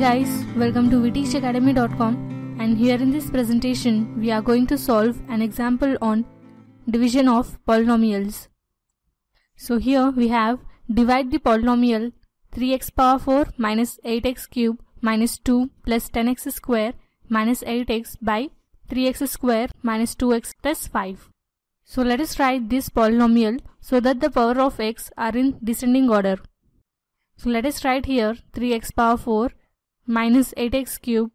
guys, welcome to weteachacademy.com and here in this presentation we are going to solve an example on division of polynomials. So here we have divide the polynomial 3x power 4 minus 8x cube minus 2 plus 10x square minus 8x by 3x square minus 2x plus 5. So let us write this polynomial so that the power of x are in descending order. So let us write here 3x power 4 minus 8x cube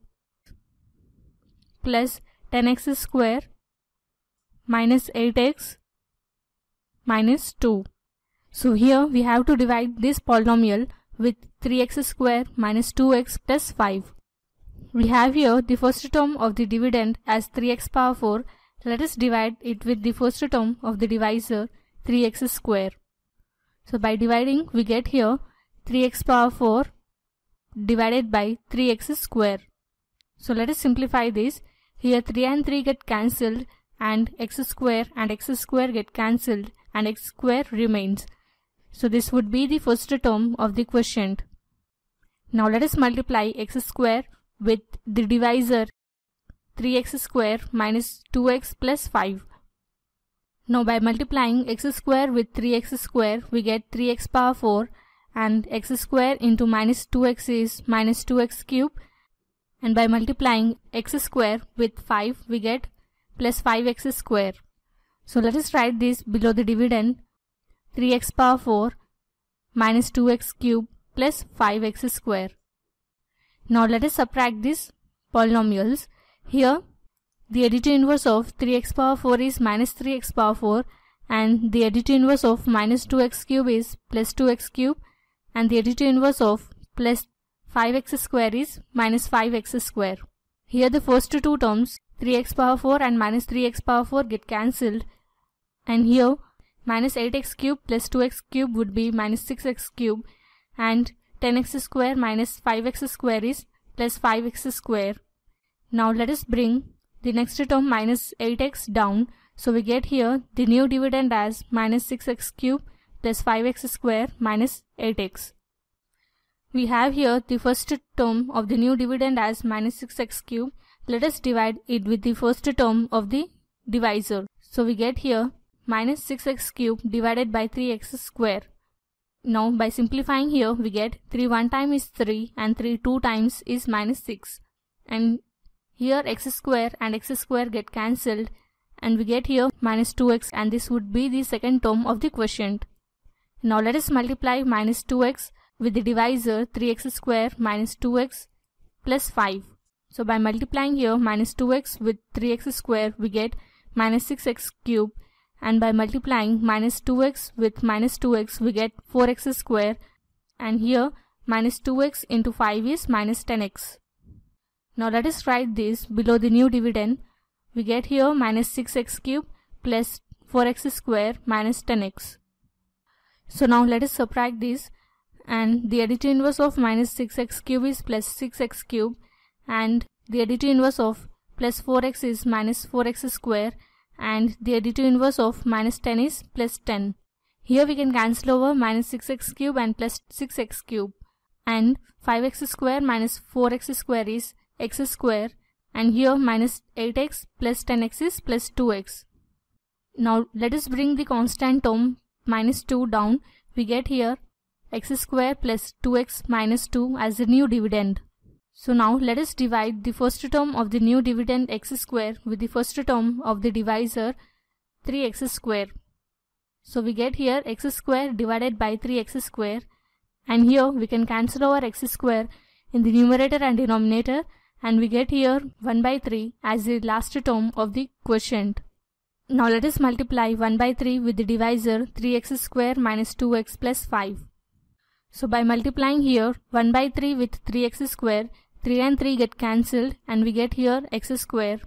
plus 10x square minus 8x minus 2. So here we have to divide this polynomial with 3x square minus 2x plus 5. We have here the first term of the dividend as 3x power 4. Let us divide it with the first term of the divisor 3x square. So by dividing we get here 3x power 4 divided by 3x square. So let us simplify this. Here 3 and 3 get cancelled and x square and x square get cancelled and x square remains. So this would be the first term of the quotient. Now let us multiply x square with the divisor 3x square minus 2x plus 5. Now by multiplying x square with 3x square we get 3x power 4 and x square into minus 2x is minus 2x cube and by multiplying x square with 5 we get plus 5x square. So let us write this below the dividend 3x power 4 minus 2x cube plus 5x square. Now let us subtract these polynomials. Here the additive inverse of 3x power 4 is minus 3x power 4 and the additive inverse of minus 2x cube is plus 2x cube and the additive inverse of plus 5x square is minus 5x square. Here the first two terms 3x power 4 and minus 3x power 4 get cancelled and here minus 8x cube plus 2x cube would be minus 6x cube and 10x square minus 5x square is plus 5x square. Now let us bring the next term minus 8x down so we get here the new dividend as minus 6x cube plus 5x square minus 8x. We have here the first term of the new dividend as minus 6x cube. Let us divide it with the first term of the divisor. So we get here minus 6x cube divided by 3x square. Now by simplifying here we get 3 one time is 3 and 3 two times is minus 6 and here x square and x square get cancelled and we get here minus 2x and this would be the second term of the quotient. Now let us multiply minus 2x with the divisor 3x square minus 2x plus 5. So by multiplying here minus 2x with 3x square we get minus 6x cube and by multiplying minus 2x with minus 2x we get 4x square and here minus 2x into 5 is minus 10x. Now let us write this below the new dividend. We get here minus 6x cube plus 4x square minus 10x. So now let us subtract this and the additive inverse of minus 6x cube is plus 6x cube and the additive inverse of plus 4x is minus 4x square and the additive inverse of minus 10 is plus 10. Here we can cancel over minus 6x cube and plus 6x cube and 5x square minus 4x square is x square and here minus 8x plus 10x is plus 2x. Now let us bring the constant term minus 2 down, we get here x square plus 2x minus 2 as the new dividend. So now let us divide the first term of the new dividend x square with the first term of the divisor 3x square. So we get here x square divided by 3x square and here we can cancel our x square in the numerator and denominator and we get here 1 by 3 as the last term of the quotient. Now let us multiply 1 by 3 with the divisor 3x square minus 2x plus 5. So by multiplying here 1 by 3 with 3x square, 3 and 3 get cancelled and we get here x square.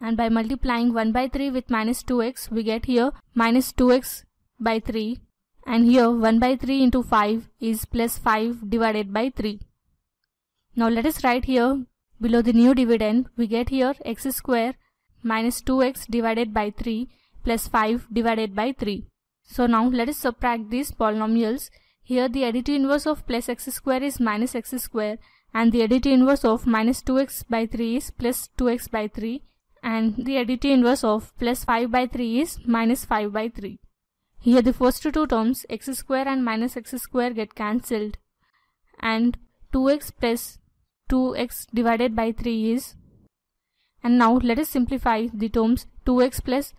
And by multiplying 1 by 3 with minus 2x, we get here minus 2x by 3. And here 1 by 3 into 5 is plus 5 divided by 3. Now let us write here below the new dividend, we get here x square minus 2x divided by 3 plus 5 divided by 3. So now let us subtract these polynomials. Here the additive inverse of plus x square is minus x square and the additive inverse of minus 2x by 3 is plus 2x by 3 and the additive inverse of plus 5 by 3 is minus 5 by 3. Here the first two terms x square and minus x square get cancelled and 2x plus 2x divided by 3 is and now let us simplify the terms 2x plus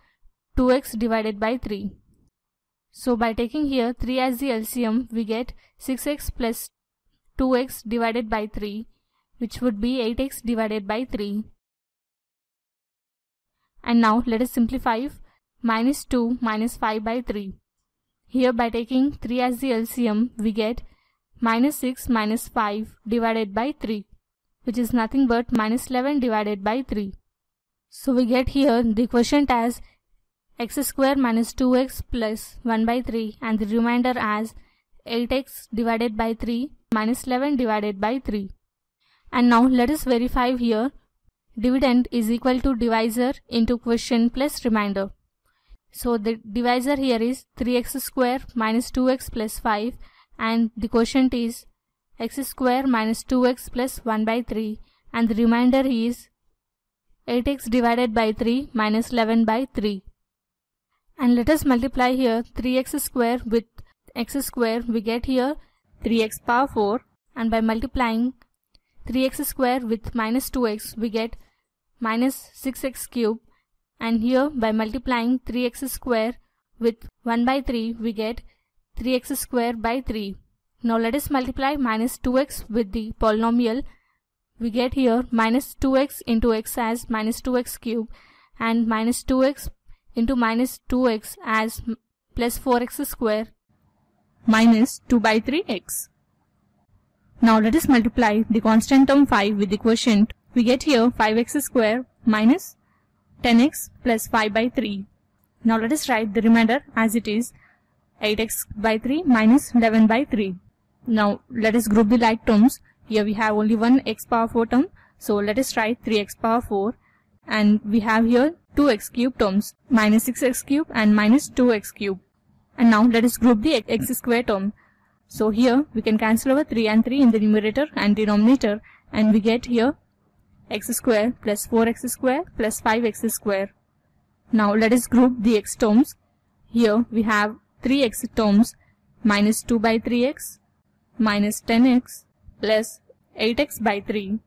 2x divided by 3. So by taking here 3 as the LCM we get 6x plus 2x divided by 3 which would be 8x divided by 3. And now let us simplify minus 2 minus 5 by 3. Here by taking 3 as the LCM we get minus 6 minus 5 divided by 3 which is nothing but minus 11 divided by 3. So we get here the quotient as x square minus 2x plus 1 by 3 and the remainder as 8x divided by 3 minus 11 divided by 3. And now let us verify here dividend is equal to divisor into quotient plus remainder. So the divisor here is 3x square minus 2x plus 5 and the quotient is x square minus 2x plus 1 by 3 and the remainder is 8x divided by 3 minus 11 by 3. And let us multiply here 3x square with x square we get here 3x power 4 and by multiplying 3x square with minus 2x we get minus 6x cube and here by multiplying 3x square with 1 by 3 we get 3x square by 3. Now let us multiply minus 2x with the polynomial. We get here minus 2x into x as minus 2x cube and minus 2x into minus 2x as plus 4x square minus 2 by 3x. Now let us multiply the constant term 5 with the quotient. We get here 5x square minus 10x plus 5 by 3. Now let us write the remainder as it is 8x by 3 minus 11 by 3. Now let us group the like terms. Here we have only one x power 4 term. So let us write 3x power 4 and we have here 2x cube terms minus 6x cube and minus 2x cube. And now let us group the x square term. So here we can cancel over 3 and 3 in the numerator and denominator and we get here x square plus 4x square plus 5x square. Now let us group the x terms. Here we have 3x terms minus 2 by 3x minus 10x plus 8x by 3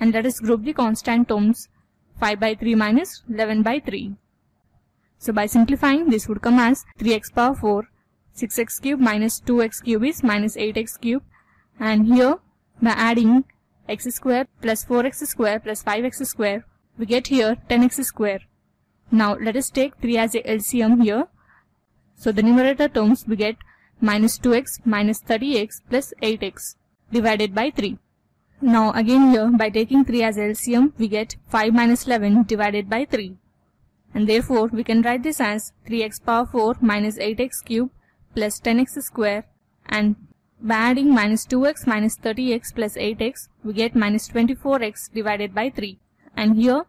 and let us group the constant terms 5 by 3 minus 11 by 3. So by simplifying this would come as 3x power 4 6x cube minus 2x cube is minus 8x cube and here by adding x square plus 4x square plus 5x square we get here 10x square. Now let us take 3 as a LCM here. So the numerator terms we get minus 2x minus 30x plus 8x divided by 3. Now again here by taking 3 as LCM we get 5 minus 11 divided by 3 and therefore we can write this as 3x power 4 minus 8x cube plus 10x square and by adding minus 2x minus 30x plus 8x we get minus 24x divided by 3 and here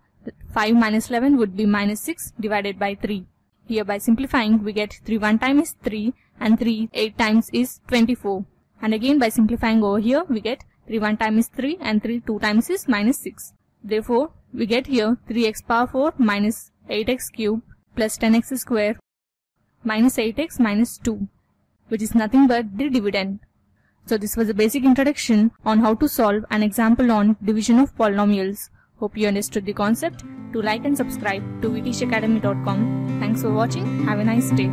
5 minus 11 would be minus 6 divided by 3. Here by simplifying we get 3 1 time is 3 and 3 8 times is 24 and again by simplifying over here we get 3 1 time is 3 and 3 2 times is minus 6. Therefore we get here 3x power 4 minus 8x cube plus 10x square minus 8x minus 2 which is nothing but the dividend. So this was a basic introduction on how to solve an example on division of polynomials. Hope you understood the concept. To like and subscribe to weteachacademy.com. Thanks for watching. Have a nice day.